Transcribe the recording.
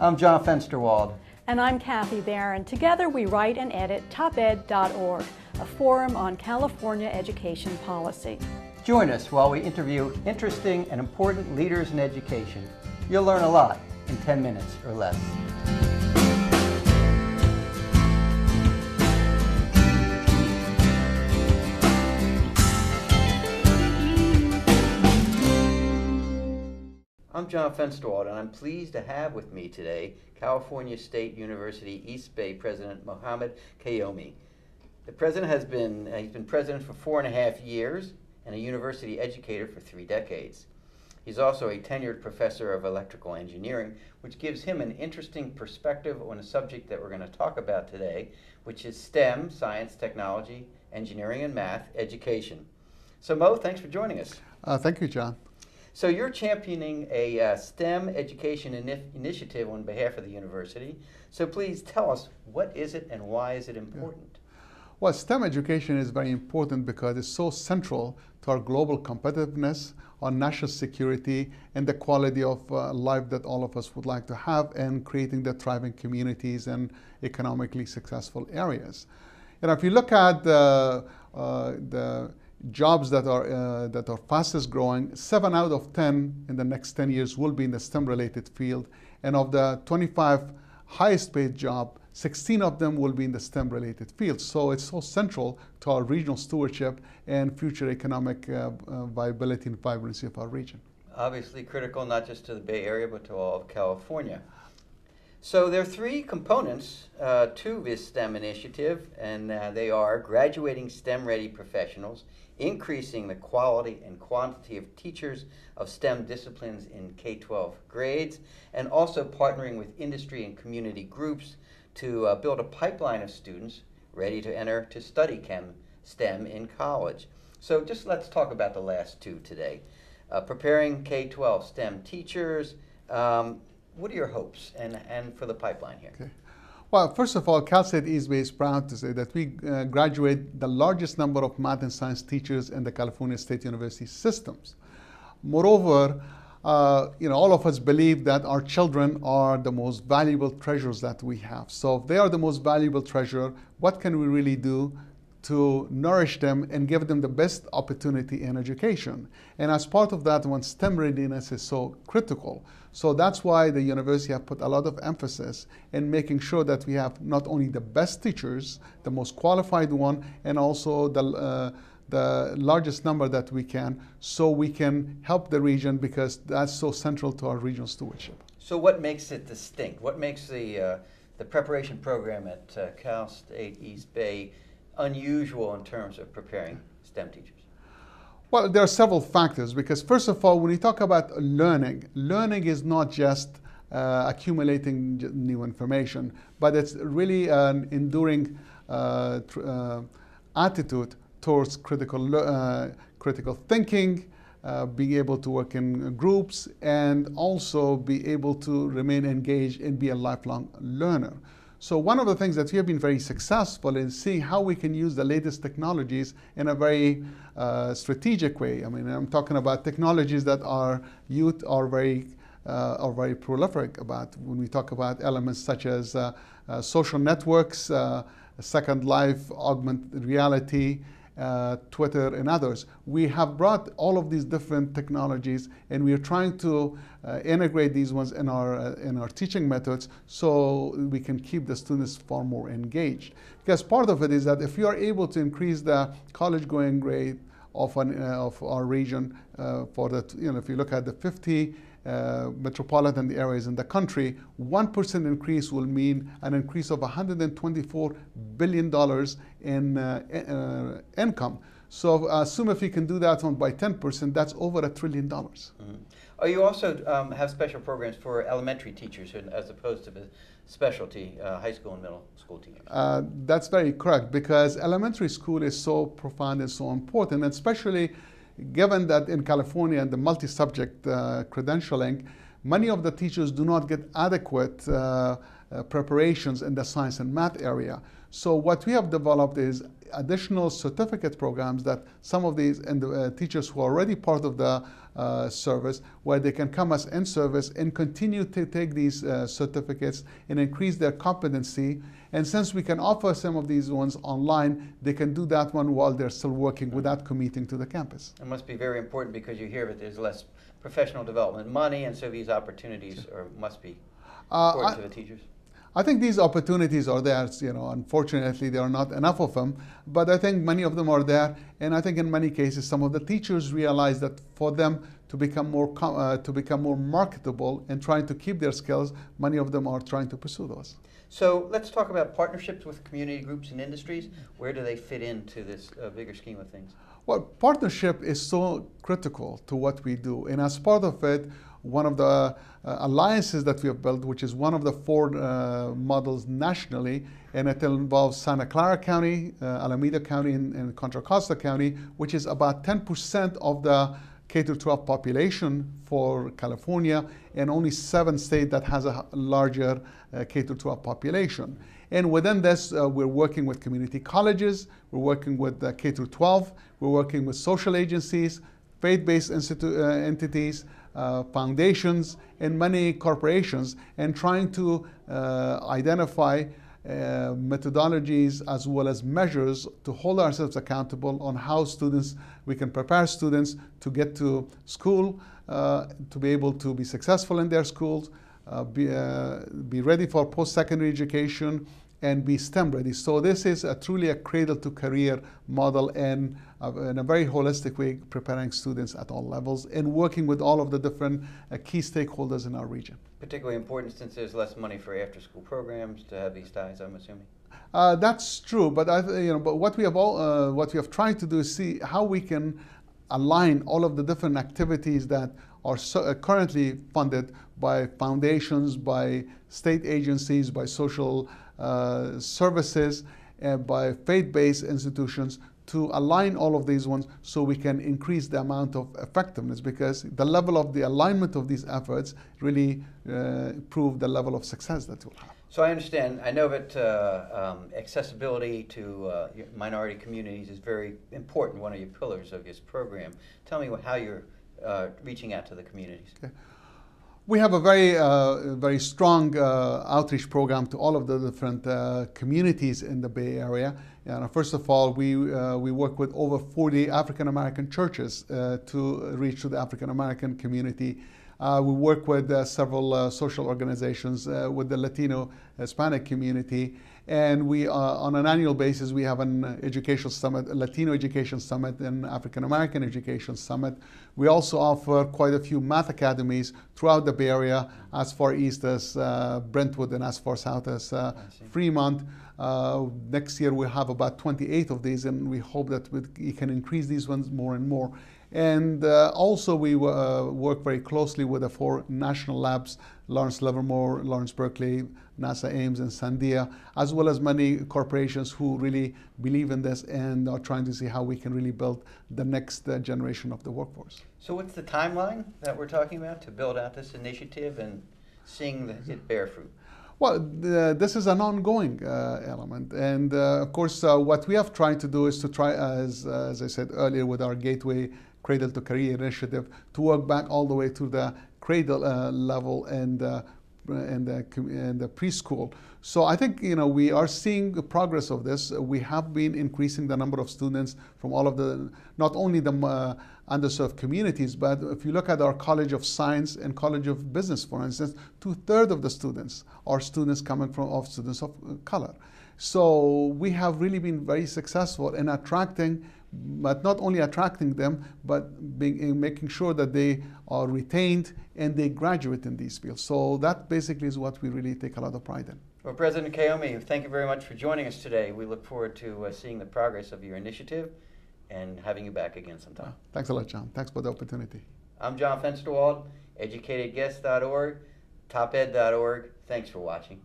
I'm John Fensterwald. And I'm Kathy Baron. Together we write and edit toped.org, a forum on California education policy. Join us while we interview interesting and important leaders in education. You'll learn a lot in 10 minutes or less. John Fensterwald, and I'm pleased to have with me today California State University East Bay President Mohammad Qayoumi. The president has been uh, he's been president for four and a half years and a university educator for three decades. He's also a tenured professor of electrical engineering, which gives him an interesting perspective on a subject that we're going to talk about today, which is STEM, science, technology, engineering, and math education. So, Mo, thanks for joining us. Uh, thank you, John. So, you're championing a uh, STEM education ini- initiative on behalf of the university. So, please tell us what is it and why is it important? Yeah. Well, STEM education is very important because it's so central to our global competitiveness, our national security, and the quality of uh, life that all of us would like to have, and creating the thriving communities and economically successful areas. And if you look at the, uh, the jobs that are, uh, that are fastest growing, seven out of 10 in the next 10 years will be in the STEM related field. And of the 25 highest paid job, 16 of them will be in the STEM related fields. So it's so central to our regional stewardship and future economic uh, uh, viability and vibrancy of our region. Obviously, critical not just to the Bay Area, but to all of California. So there are three components uh, to this STEM initiative, and uh, they are graduating STEM ready professionals, increasing the quality and quantity of teachers of STEM disciplines in K 12 grades, and also partnering with industry and community groups to uh, build a pipeline of students ready to enter to study chem STEM in college. So just let's talk about the last two today. Uh, preparing K-12 STEM teachers. Um, what are your hopes and, and for the pipeline here? Okay. Well, first of all, Cal State East Bay is proud to say that we uh, graduate the largest number of math and science teachers in the California State University systems. Moreover, uh, you know, all of us believe that our children are the most valuable treasures that we have. So if they are the most valuable treasure, what can we really do to nourish them and give them the best opportunity in education? And as part of that, one STEM readiness is so critical. So that's why the university have put a lot of emphasis in making sure that we have not only the best teachers, the most qualified one, and also the uh, the largest number that we can so we can help the region because that's so central to our regional stewardship. So what makes it distinct? What makes the, uh, the preparation program at uh, Cal State East Bay unusual in terms of preparing STEM teachers? Well, there are several factors because first of all, when you talk about learning, learning is not just uh, accumulating new information, but it's really an enduring uh, uh, attitude towards critical, uh, critical thinking, uh, being able to work in groups, and also be able to remain engaged and be a lifelong learner. So one of the things that we have been very successful in seeing how we can use the latest technologies in a very uh, strategic way. I mean, I'm talking about technologies that our youth are very uh, are very prolific about. When we talk about elements such as uh, uh social networks, uh, Second Life, augmented reality, uh, Twitter, and others. We have brought all of these different technologies, and we are trying to uh, integrate these ones in our uh, in our teaching methods, so we can keep the students far more engaged. Because part of it is that if you are able to increase the college going rate of an, uh, of our region uh, for the you know if you look at the 50 uh, metropolitan areas in the country, 1% increase will mean an increase of $124 billion in uh, uh, income. So uh, assume if you can do that on by 10%, that's over a trillion dollars. Mm-hmm. Oh, you also um, have special programs for elementary teachers as opposed to the specialty uh, high school and middle school teachers. Uh, that's very correct because elementary school is so profound and so important, and especially given that in California and the multi-subject uh, credentialing, many of the teachers do not get adequate uh, uh, preparations in the science and math area. So what we have developed is additional certificate programs that some of these and the uh, teachers who are already part of the uh, service where they can come as in service and continue to take these uh, certificates and increase their competency. And since we can offer some of these ones online, they can do that one while they're still working without commuting to the campus. It must be very important because you hear that there's less professional development money, and so these opportunities are, must be Uh, important I- to the teachers. I think these opportunities are there. You know, unfortunately, there are not enough of them, but I think many of them are there. And I think in many cases, some of the teachers realize that for them to become more uh, to become more marketable and trying to keep their skills, many of them are trying to pursue those. So let's talk about partnerships with community groups and industries. Where do they fit into this uh, bigger scheme of things? Well, partnership is so critical to what we do, and as part of it, one of the uh, alliances that we have built, which is one of the four uh, models nationally, and it involves Santa Clara County, uh, Alameda County, and, and Contra Costa County, which is about 10% of the K 12 population for California, and only seven states that has a larger uh, K 12 population. And within this, uh, we're working with community colleges, we're working with uh, K 12, we're working with social agencies, faith-based uh, entities, uh, foundations, and many corporations, and trying to uh, identify methodologies as well as measures to hold ourselves accountable on how students we can prepare students to get to school, uh, to be able to be successful in their schools, uh, be, uh, be ready for post-secondary education, and be STEM ready. So this is a, truly a cradle to career model and uh, in a very holistic way preparing students at all levels and working with all of the different uh, key stakeholders in our region. Particularly important since there's less money for after-school programs to have these ties. I'm assuming. Uh, that's true, but I, you know, but what we have all, uh, what we have tried to do is see how we can align all of the different activities that are so, uh, currently funded by foundations, by state agencies, by social uh, services, and by faith-based institutions to align all of these ones so we can increase the amount of effectiveness because the level of the alignment of these efforts really uh, prove the level of success that we'll have. So I understand. I know that uh, um, accessibility to uh, minority communities is very important. One of your pillars of this program. Tell me how you're uh, reaching out to the communities. Okay. We have a very, uh, very strong uh, outreach program to all of the different uh, communities in the Bay Area. And first of all, we, we work with over 40 African American churches to reach to the African American community. Uh, we work with uh, several uh, social organizations with the Latino Hispanic community, and we on an annual basis we have an educational summit, a Latino education summit, and African American education summit. We also offer quite a few math academies throughout the Bay Area, as far east as Brentwood and as far south as Fremont. Uh, next year we'll have about 28 of these, and we hope that we can increase these ones more and more. And uh, also, we uh, work very closely with the four national labs Lawrence Livermore, Lawrence Berkeley, NASA Ames, and Sandia, as well as many corporations who really believe in this and are trying to see how we can really build the next uh, generation of the workforce. So, what's the timeline that we're talking about to build out this initiative and seeing the, it bear fruit? Well, the, this is an ongoing uh, element. And uh, of course, uh, what we have tried to do is to try, as, as I said earlier, with our Gateway Cradle to Career initiative, to work back all the way to the cradle uh, level and, uh, and, the, and the preschool. So I think you know we are seeing the progress of this. We have been increasing the number of students from all of the, not only the uh, underserved communities, but if you look at our College of Science and College of Business, for instance, two thirds of the students are students coming from of students of color. So we have really been very successful in attracting, but not only attracting them, but being, making sure that they are retained and they graduate in these fields. So that basically is what we really take a lot of pride in. Well, President Qayoumi, thank you very much for joining us today. We look forward to uh, seeing the progress of your initiative and having you back again sometime. Thanks a lot, John. Thanks for the opportunity. I'm John Fensterwald, educatedguess.org, toped.org. Thanks for watching.